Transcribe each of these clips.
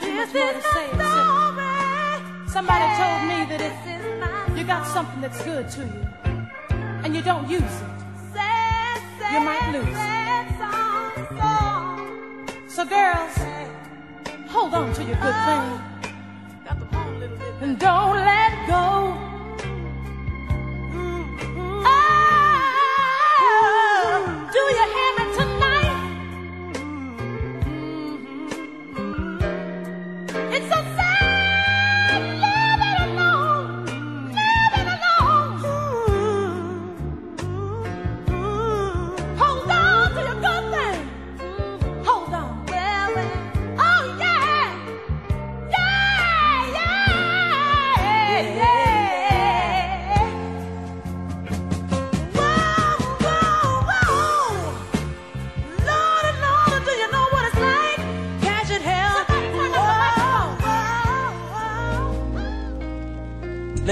this much more to say. Somebody told me that if you got something that's good to you and you don't use it, sad, sad, you might lose it. Song, song. So girls, hold on to your good thing. And don't let go.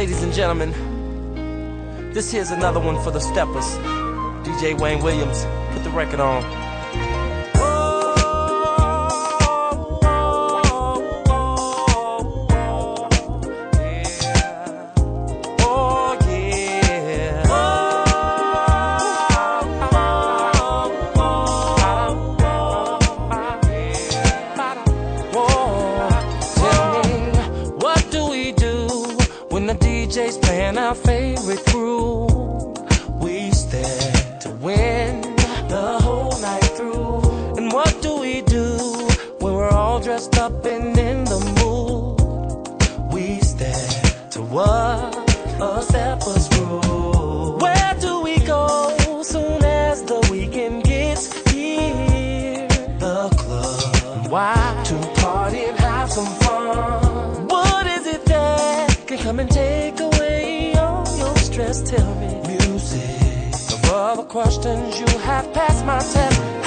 Ladies and gentlemen, this here's another one for the steppers. DJ Wayne Williams, put the record on. DJ's playing our favorite groove? Stress? Tell me. Music. Of all the questions you have passed my test.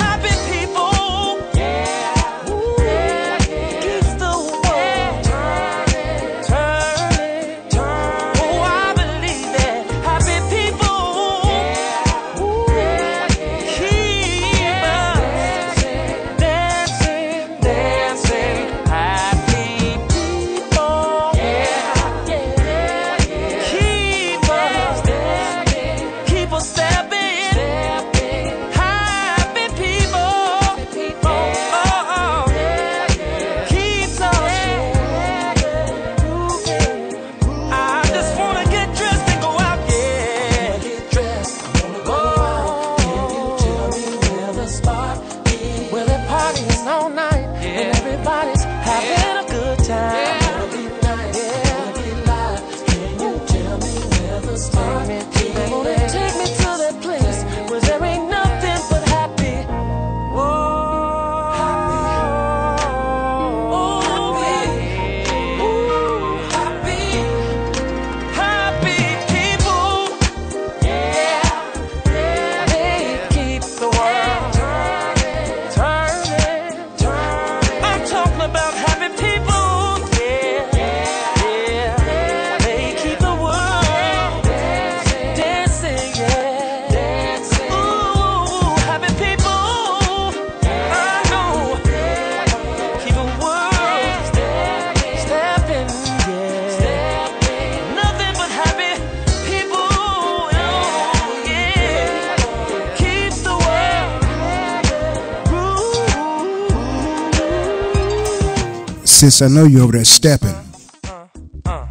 Sis, I know you over there stepping. Uh, uh, uh.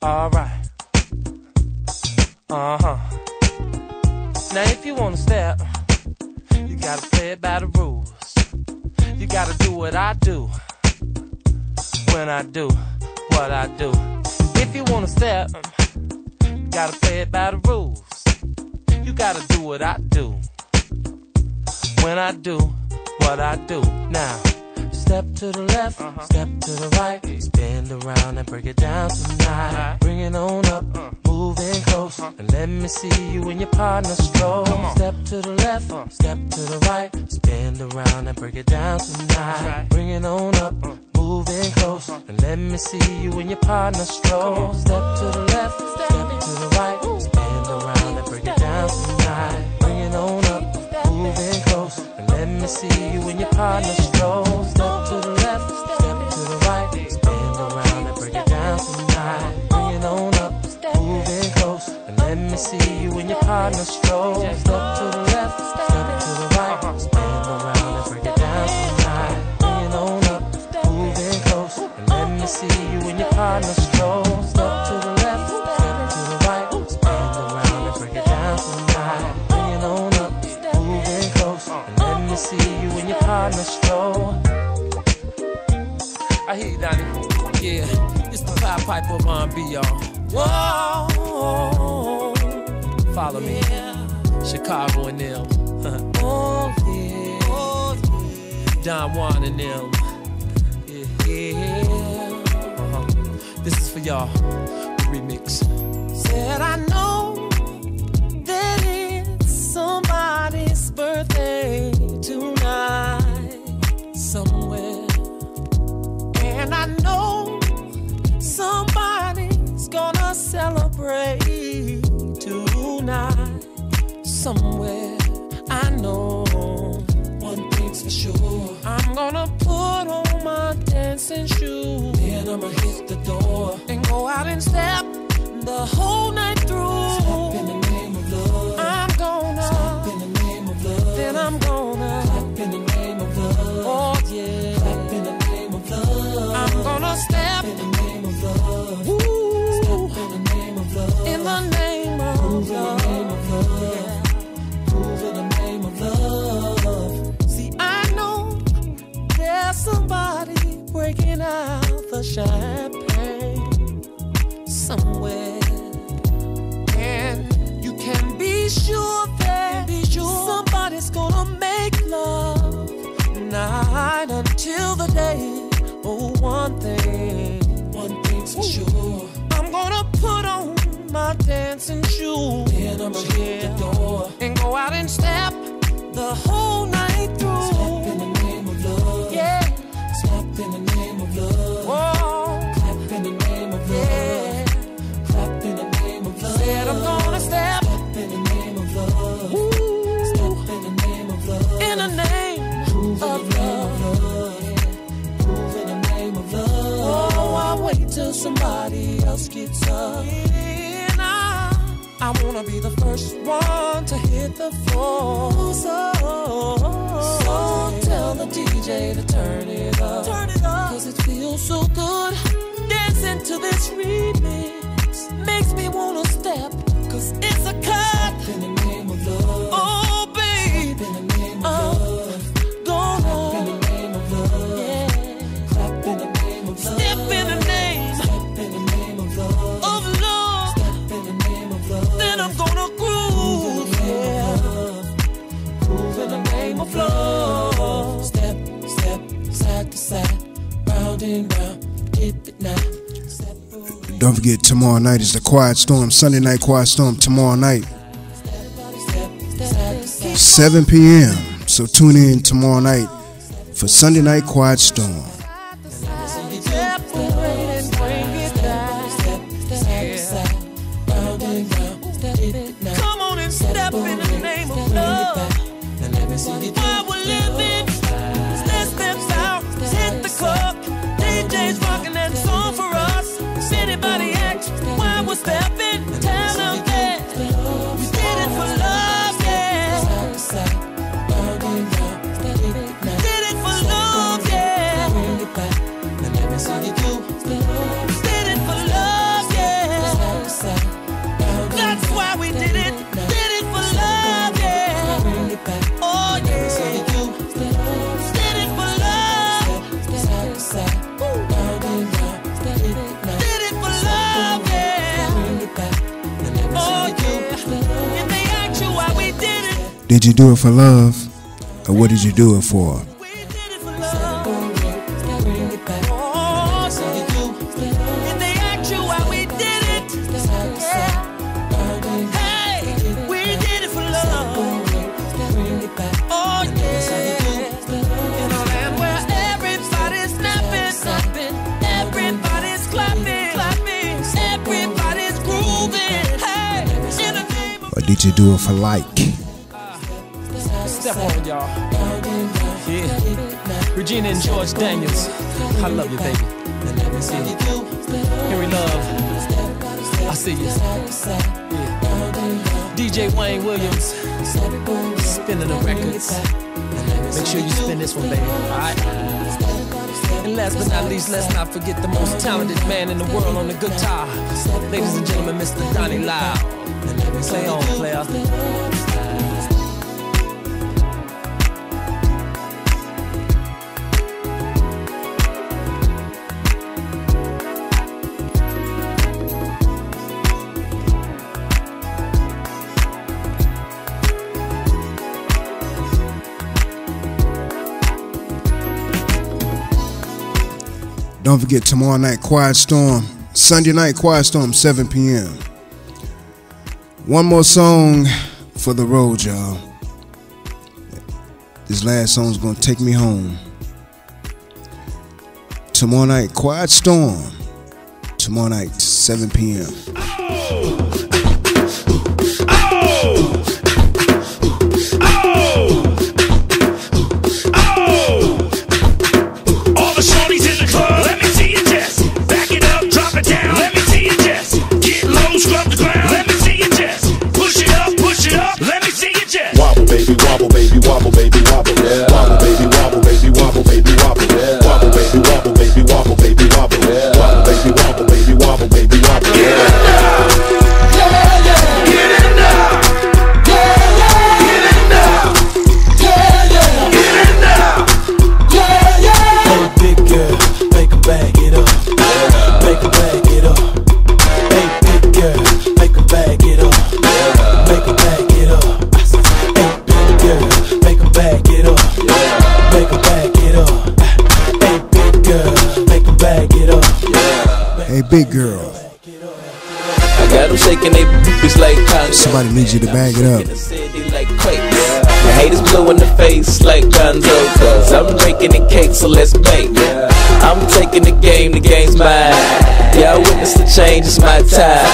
All right. Uh huh. Now, if you wanna step, you gotta play it by the rules. You gotta do what I do when I do what I do. If you wanna step, you gotta play it by the rules. You gotta do what I do when I do what I do. Now, step to the left, step to the right, spin around and break it down tonight. Bring it on up, moving close, and let me see you and your partner stroll. Step to the left, step to the right, spin around and break it down tonight. Bring it on up, moving close, and let me see you and your partner stroll. Step to the left, step to the right, spin around and break it down tonight. And let me see you and your partner stroll. Step to the left, step to the right, spin around and break it down. tonight. Bring it on up, moving close, and let me see you and your partner stroll. The of R&B, y'all. Whoa, follow me. Chicago and them. oh, yeah. Don Juan and them. Yeah, yeah. Uh-huh. This is for y'all. Remix. Said I know that it's somebody's birthday tonight somewhere. And I know somewhere. I know one thing's for sure. I'm gonna put on my dancing shoes. Then I'ma hit the door and go out and step the whole night through. Step in the name of love. I'm gonna. Step in the name of love. Then I'm out champagne somewhere. And you can be sure that somebody's gonna make love night until the day. Oh, one thing, one thing's for sure. I'm gonna put on my dancing shoes. Then I'ma hit the door and go out and step the whole night through. Step in the name of love. Yeah. Step in the name wait till somebody else gets up. I wanna be the first one to hit the floor. So, so tell the DJ to turn it up. Turn it up. Cause it feels so good. Dancing to this remix makes me wanna step. Cause it's a cut. Tomorrow night is the Quiet Storm. Sunday night Quiet Storm tomorrow night, Step, side to side. 7 p.m. So tune in tomorrow night for Sunday night Quiet Storm. Did you do it for love, or what did you do it for? did you do it for like? Step on it, y'all. Yeah. Regina and George Daniels. I love you, baby. See, Henry Love. I see you. DJ Wayne Williams, spinning the records. Make sure you spin this one, baby. Alright? And last but not least, let's not forget the most talented man in the world on the guitar. Ladies and gentlemen, Mr. Donnie Lyle. Play on, player. Don't forget tomorrow night, Quiet Storm. Sunday night, Quiet Storm, 7 p.m. One more song for the road, y'all. This last song's gonna take me home. Tomorrow night, Quiet Storm. Tomorrow night, 7 p.m. All oh! Baby, wobble, baby, shaking they boobies like Congo. somebody needs you to bag it up. The city like Quake. The haters blue in the face like Gonzo. Cause I'm drinking the cake, so let's bake. I'm taking the game, the game's mine. Y'all witness the change, it's my time.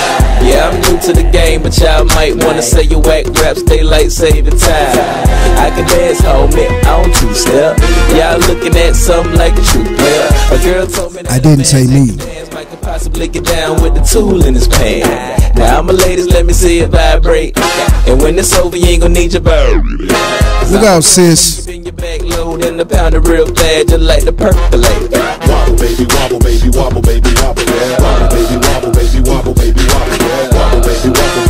Yeah, I'm new to the game, but y'all might wanna say you whack raps, daylight saving time. I can dance, homie, on two step. Y'all looking at something like a true player. A girl told me that I didn't say me. That dance Might could possibly get down with the tool in his pants. Now I'm a ladies, let me see it vibrate. And when it's over, you ain't gonna need your bird. Look out, sis. Keeping your back load and the pound of real bad, just like the percolate. Wobble, baby, wobble, baby, wobble, baby, wobble. Yeah. Wobble, baby, wobble, baby, wobble, baby, wobble. Yeah. Wobble, baby, wobble,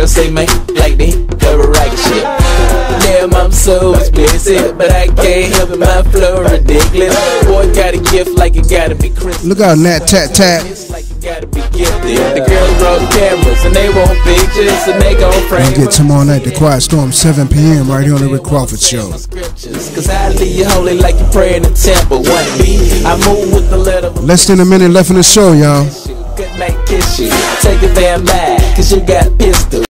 girl say, man, like the cover rack shit. Damn, I'm so explicit, but I can't help it, my flow ridiculous. Boy, got a gift like it gotta be Christmas. Look out, Nat Tat Tat. Gotta be gifted. The girls brought cameras, and they want pictures, and they gon' frame Don't get tomorrow night, the Quiet Storm, 7 p.m. right here on the Rick Crawford Show. Cause I leave you holy like you pray in the temple. One beat, I move with the letter Less than a minute left in the show, y'all. Good night, kiss you. Take it there, mad, cause you got pistol.